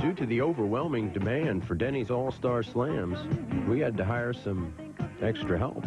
due to the overwhelming demand for Denny's All-Star Slams, we had to hire some extra help.